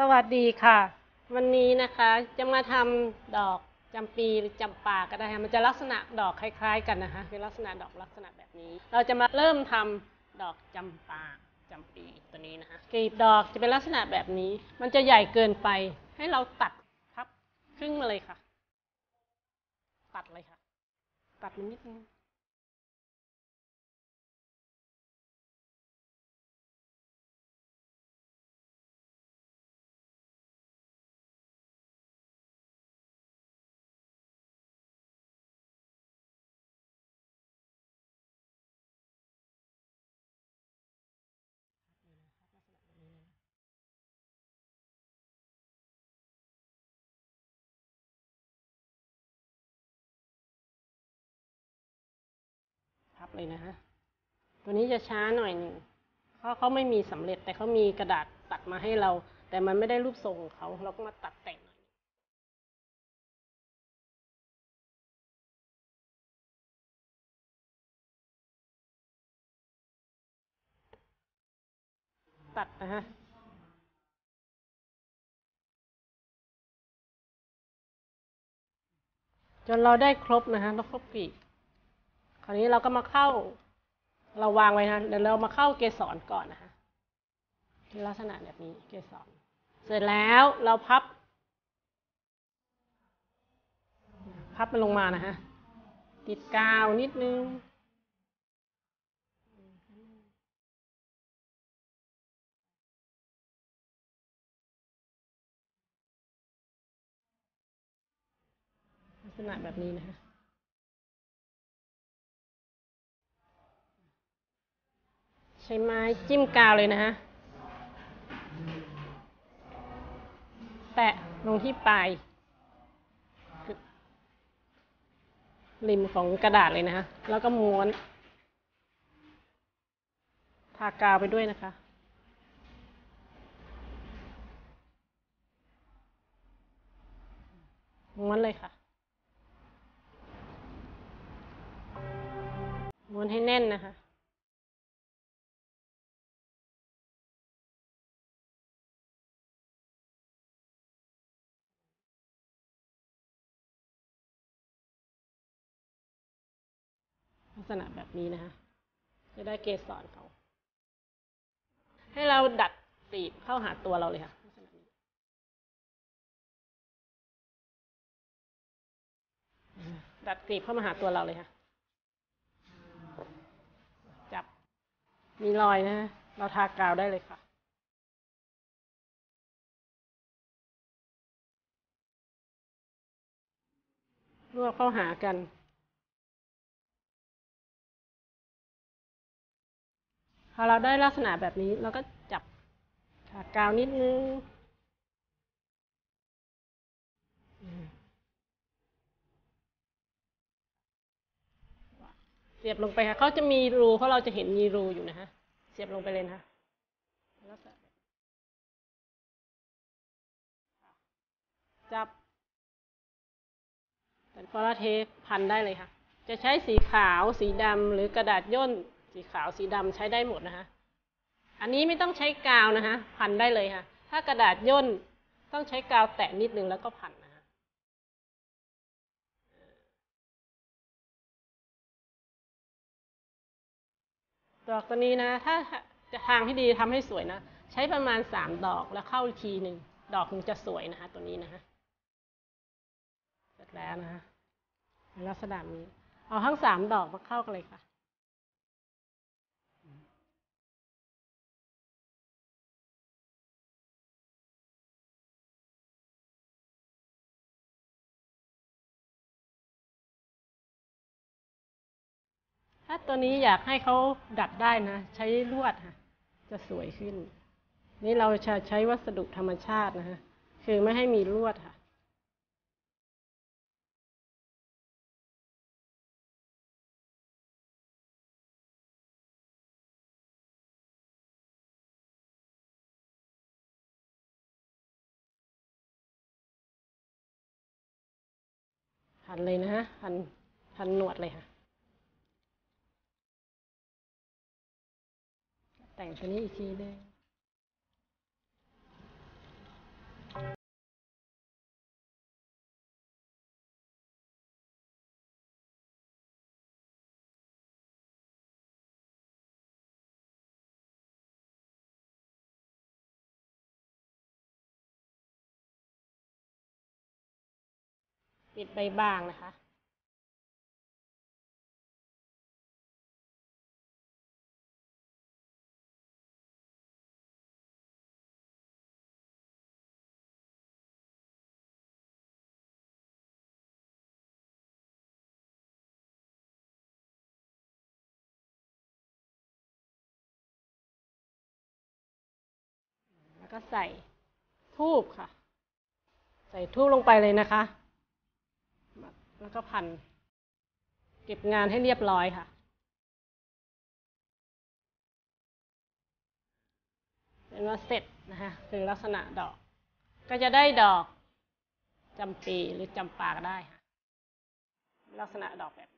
สวัสดีค่ะ วันนี้นะคะจะมาทำดอกจำปีหรือจำปาก็ได้ค่ะมันจะลักษณะดอกคล้ายๆ กันนะคะคือลักษณะดอกลักษณะแบบนี้ เราจะมาเริ่มทำดอกจำปาจำปีตัวนี้นะคะกลีบดอกจะเป็นลักษณะแบบนี้ มันจะใหญ่เกินไป ให้เราตัดพับครึ่งมาเลยค่ะ ตัดเลยค่ะ ตัดมันนิดนึง เลยนะฮะตัวนี้จะช้าหน่อยหนึ่งเพราะเขาไม่มีสำเร็จแต่เขามีกระดาษตัดมาให้เรา แต่มันไม่ได้รูปทรงของเขาเราก็มาตัดแต่งหน่อยตัดนะฮะจนเราได้ครบนะฮะแล้วครบกลีบ คราวนี้เราก็มาเข้า เราวางไว้นะเดี๋ยวเรามาเข้าเกสรก่อนนะคะลักษณะแบบนี้เกสรเสร็จแล้วเราพับ พับมันลงมานะฮะติดกาวนิดนึงลักษณะแบบนี้นะคะ ใช้ไม้จิ้มกาวเลยนะฮะ แตะลงที่ปลายริมของกระดาษเลยนะฮะแล้วก็ม้วน ทากาวไปด้วยนะคะ ม้วนเลยค่ะ ม้วนให้แน่นนะคะ ษณะแบบนี้นะคะ จะได้เกสรเขา ให้เราดัดกลีบเข้าหาตัวเราเลยค่ะลักษณะนี้ดัดกลีบเข้ามาหาตัวเราเลยค่ะ จับ มีรอยนะฮะเราทากาวได้เลยค่ะรวบเข้าหากัน พอเราได้ลักษณะแบบนี้เราก็จับทากาวนิดนึงเสียบลงไปค่ะเขาจะมีรูเพราะเราจะเห็นมีรูอยู่นะฮะ เสียบลงไปเลยนะคะจับแต่พอเราเทพันได้เลยค่ะ จะใช้สีขาวสีดำหรือกระดาษย่น สีขาวสีดำใช้ได้หมดนะคะ อันนี้ไม่ต้องใช้กาวนะคะ พันได้เลยค่ะ ถ้ากระดาษย่นต้องใช้กาวแตะนิดนึงแล้วก็พันนะคะดอกตัวนี้นะ ถ้าจะทางที่ดีทำให้สวยนะ ใช้ประมาณสามดอกแล้วเข้าทีหนึ่งดอกถึงจะสวยนะคะ ตัวนี้นะคะเสร็จแล้วนะคะในลักษณะนี้ เอาทั้งสามดอกมาเข้ากันเลยค่ะ ถ้าตัวนี้อยากให้เขาดัดได้นะ ใช้ลวดค่ะ จะสวยขึ้น นี่เราจะใช้วัสดุธรรมชาตินะฮะคือไม่ให้มีลวดค่ะหันเลยนะฮะหันหันหนวดเลยค่ะ แต่งตัวนี้อีกทีหนึ่งปิดใบบ้างนะคะ ก็ใส่ทูบค่ะ ใส่ทูบลงไปเลยนะคะ แล้วก็พัน เก็บงานให้เรียบร้อยค่ะ เป็นว่าเสร็จนะคะคือลักษณะดอก ก็จะได้ดอกจำปีหรือจำปาก็ได้ค่ะ ลักษณะดอกแบบ